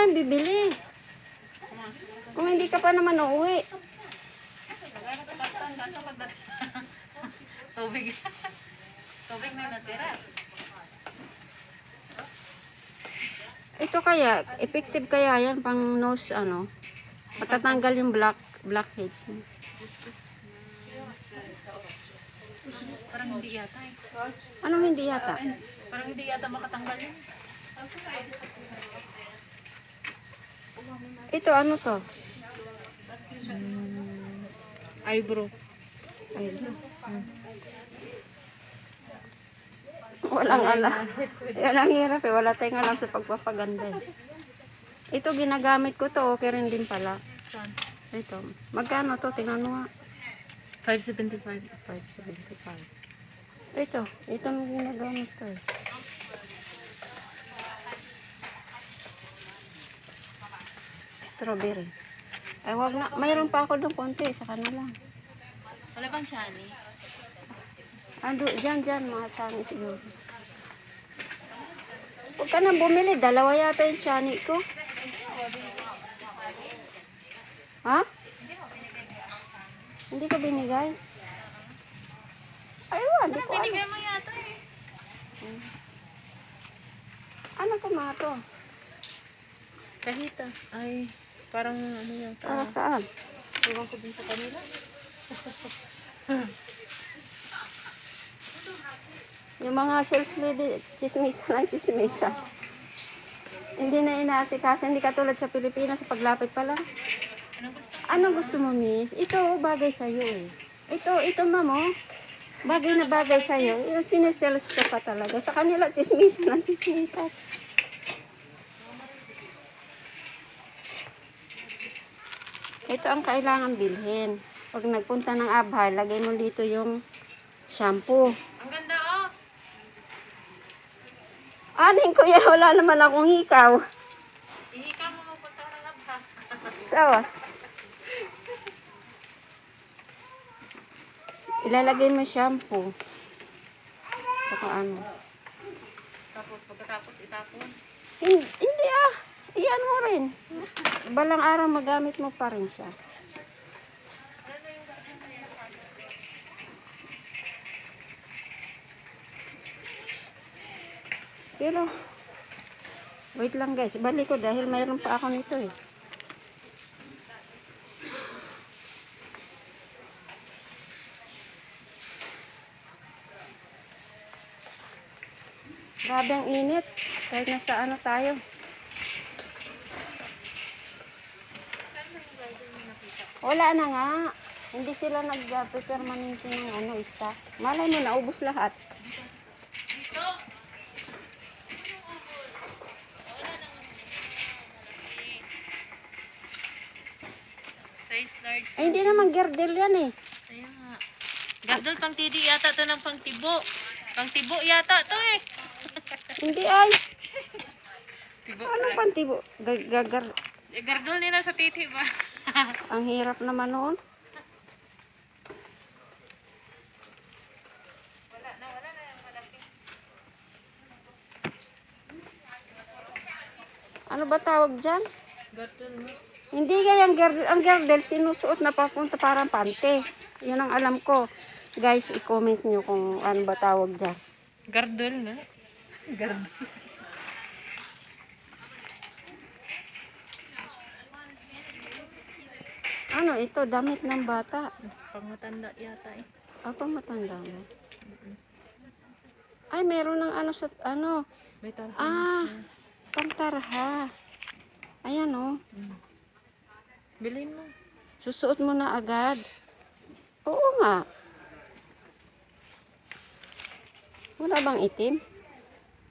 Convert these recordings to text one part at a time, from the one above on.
Ngayon bibili. Kung hindi ka pa naman uuwi. Tubig. tubig na natira. Ito kaya, effective kaya yan pang nose ano. Matatanggal yung black blackheads mo. Parang hindi yata eh. Anong hindi yata? Parang hindi yata makatanggal yun. Ito ano to? Eyebrow. Ay, Walang ala. Yan ang hirap eh. Wala tayong alam sa pagpapaganda eh. Ito ginagamit ko to. Okay rin din pala. Saan? Ito. Magkano to? Tingnan mo nga. 575. 575. Ito. Ito ang ginagamit ko eh. Strawberry. Ay, wag na. Mayroon pa ako doon konti. Saka na lang. Wala bang chani? Ando, dyan, dyan, mga chani siguro. Huwag ka na bumili. Dalawa yata yung chani ko. Ha? Hindi ko binigay. Ay, wala. Ko. Binigay mo yata eh. Ano to mga to? Kahita. Ay, parang ano yung Para saan? Iwan ko din sa kanila. Yung mga sales lady, chismisa lang chismisa. Hindi na inaasikaso. Hindi katulad sa Pilipinas, sa paglapit pa lang. Anong gusto? Anong gusto mo, miss? Ito, bagay sa'yo eh. Ito, ito, mamo. Bagay na bagay sa'yo. Yung sinesales ko pa talaga. Sa kanila, chismisa lang chismisa. Ito ang kailangan bilhin. Pag nagpunta ng Abha, lagay mo dito yung shampoo. Ang ganda oh. Anin ko yan, wala naman akong hikaw. Ihika mo mapunta ng abha. Sauce. Ilalagay mo shampoo. Saka ano. Tapos pagkatapos itapon. Hindi, hindi ah. Iyan mo rin. Balang araw magamit mo pa rin siya. Pero, wait lang guys. Balik ko dahil mayroon pa ako nito eh. Grabe ang init. Kahit nasa ano tayo. Wala na nga. Hindi sila nag-permanente ng ano, stock. Malay mo, naubos lahat. Size large. Ay, hindi naman girdle yan eh. Kaya nga. Gardol pang tidi yata to ng pang tibo. Pang tibo yata to eh. Hindi ay. Tibo. Ano pang tibo? Gag- Gagar. Eh, Gardol nila sa titi ba? Ang hirap naman noon. Ano ba tawag dyan? Gardol mo. Hindi ang girdle, ang girdle sinusuot na papunta parang pante. Yun ang alam ko. Guys, i-comment nyo kung ano ba tawag dyan. Gardol na. Gardol. Ito? Damit ng bata. Pang matanda yata eh. Ako matanda mo. Ay, meron ng ano sa, ano, May tarpa ah, pangtarha. Ayan oh. Mm. Bilhin mo. Susuot mo na agad. Oo nga. Wala bang itim?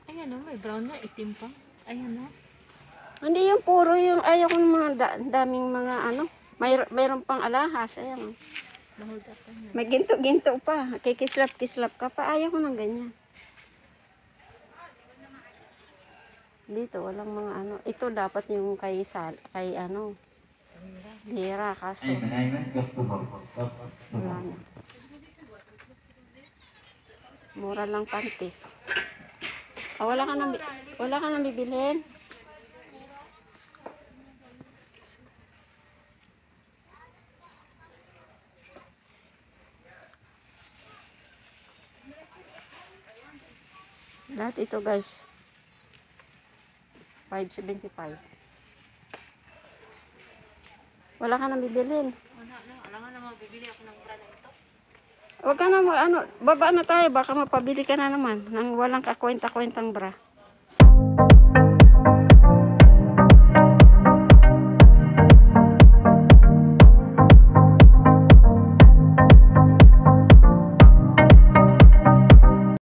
Ayan o, may brown na, itim pa. Ayan o. Hindi yung puro yung ayaw ko ng mga da- daming mga ano. May, mayroon pang alahas. Ayan. oh. May ginto-ginto pa. Kikislap-kislap ka pa. Ayaw ko ng ganyan. Dito, walang mga ano. Ito dapat yung kay, sal, kay ano. Lira, kaso wala na. Mura lang panty. Ah, wala ka nang, wala ka nang bibilhin? Lahat ito guys. 575. Wala ka nang bibilhin. Wala na. Alam nga naman, bibili ako ng bra na ito. Huwag ka na, mag- ano, baba na tayo, baka mapabili ka na naman ng walang kakwenta-kwentang bra.